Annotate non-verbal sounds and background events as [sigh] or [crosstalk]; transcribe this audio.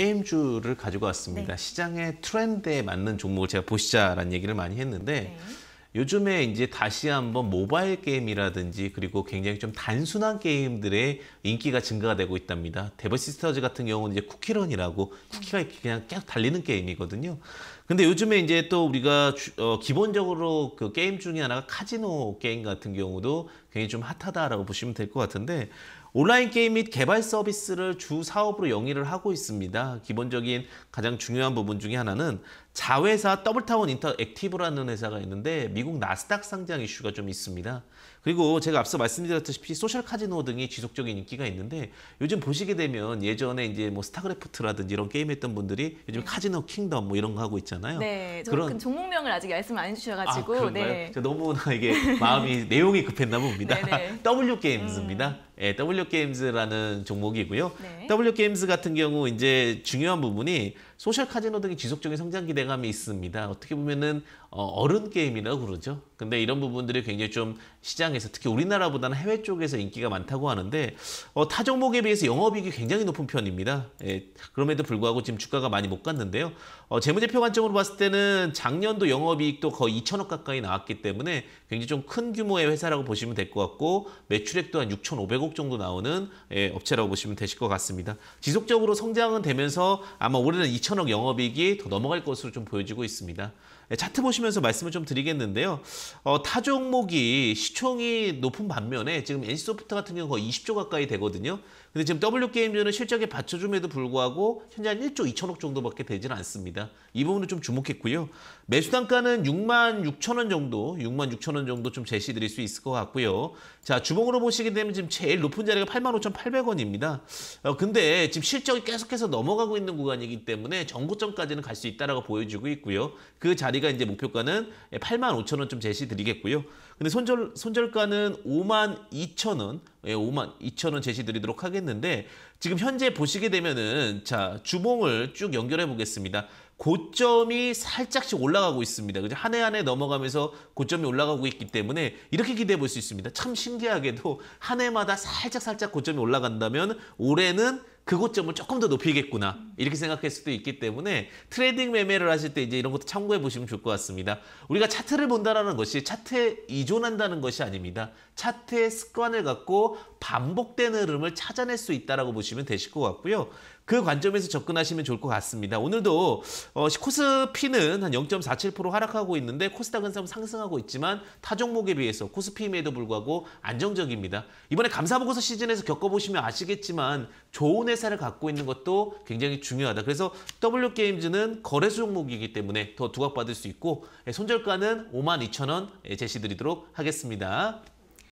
게임주를 가지고 왔습니다. 네. 시장의 트렌드에 맞는 종목을 제가 보시자라는 얘기를 많이 했는데 네. 요즘에 이제 다시 한번 모바일 게임이라든지 그리고 굉장히 좀 단순한 게임들의 인기가 증가가 되고 있답니다. 데브시스터즈 같은 경우는 이제 쿠키런이라고 쿠키가 이렇게 그냥 계속 달리는 게임이거든요. 근데 요즘에 이제 또 우리가 주- 어, 기본적으로 그 게임 중에 하나가 카지노 게임 같은 경우도 굉장히 좀 hot하다라고 보시면 될 것 같은데 온라인 게임 및 개발 서비스를 주 사업으로 영위를 하고 있습니다. 기본적인 가장 중요한 부분 중에 하나는 자회사 더블다운 인터액티브라는 회사가 있는데 미국 나스닥 상장 이슈가 좀 있습니다. 그리고 제가 앞서 말씀드렸다시피 social 카지노 등이 지속적인 인기가 있는데 요즘 보시게 되면 예전에 이제 뭐 스타크래프트라든지 이런 게임 했던 분들이 요즘 카지노 킹덤 뭐 이런 거 하고 있잖아요. 네, 저 그런- 그 종목명을 아직 말씀 안 해주셔가지고 아, 그런가요? 네. 너무나 이게 마음이 내용이 급했나 봅니다. [laughs] 네네. 음. W 게임즈입니다. 예, W 게임즈라는 종목이고요. 네. W 게임즈 같은 경우 이제 중요한 부분이 social 카지노 등의 지속적인 성장 기대감이 있습니다. 어떻게 보면은 어, 어른 게임이라고 그러죠. 근데 이런 부분들이 굉장히 좀 시장에서 특히 우리나라보다는 해외 쪽에서 인기가 많다고 하는데 어, 타 종목에 비해서 영업이익이 굉장히 높은 편입니다. 예, 그럼에도 불구하고 지금 주가가 많이 못 갔는데요. 어, 재무제표 관점으로 봤을 때는 작년도 영업이익도 거의 2천억 가까이 나왔기 때문에 굉장히 좀 큰 규모의 회사라고 보시면 될 것 같고 매출액도 한 6,500억 정도 나오는 예, 업체라고 보시면 되실 것 같습니다. 지속적으로 성장은 되면서 아마 올해는 2천억 영업이익이 더 넘어갈 것으로 좀 보여지고 있습니다. 예, 차트 보시면서 말씀을 좀 드리겠는데요. 어, 타 종목이 시총이 높은 반면에 지금 NC소프트 같은 경우 거의 20조 가까이 되거든요. 근데 지금 W게임즈는 실적에 받쳐줌에도 불구하고 현재 한 1조 2천억 정도밖에 되지는 않습니다. 이 부분을 좀 주목했고요. 매수 단가는 6만 6천 원 정도, 6만 6천 원 정도 좀 제시 드릴 수 있을 것 같고요. 자, 주봉으로 보시게 되면 지금 제일 높은 자리가 8만 5,800원입니다. 어, 근데 지금 실적이 계속해서 넘어가고 있는 구간이기 때문에 정고점까지는 갈 수 있다라고 보여지고 있고요. 그 자리 가 이제 목표가는 8만 5천 원좀 제시드리겠고요. 근데 손절 손절가는 5만 2천 원, 예, 5만 2천 원 제시드리도록 하겠는데 지금 현재 보시게 되면은 자 주봉을 쭉 연결해 보겠습니다. 고점이 살짝씩 올라가고 있습니다. 그죠? 한 해 한 해 넘어가면서 고점이 올라가고 있기 때문에 이렇게 기대해 볼 수 있습니다. 참 신기하게도 한 해마다 살짝 살짝 고점이 올라간다면 올해는 그 고점을 조금 더 높이겠구나 이렇게 생각할 수도 있기 때문에 트레이딩 매매를 하실 때 이제 이런 것도 참고해 보시면 좋을 것 같습니다. 우리가 차트를 본다라는 것이 차트에 의존한다는 것이 아닙니다. 차트의 습관을 갖고 반복되는 흐름을 찾아낼 수 있다라고 보시면 되실 것 같고요. 그 관점에서 접근하시면 좋을 것 같습니다. 오늘도 어, 코스피는 한 0.47% 하락하고 있는데 코스닥은 좀 상승하고 있지만 타 종목에 비해서 코스피임에도 불구하고 안정적입니다. 이번에 감사보고서 시즌에서 겪어보시면 아시겠지만 좋은 회사를 갖고 있는 것도 굉장히 중요하다. 그래서 W게임즈는 거래소 종목이기 때문에 더 두각받을 수 있고 예, 손절가는 52,000원 제시드리도록 하겠습니다.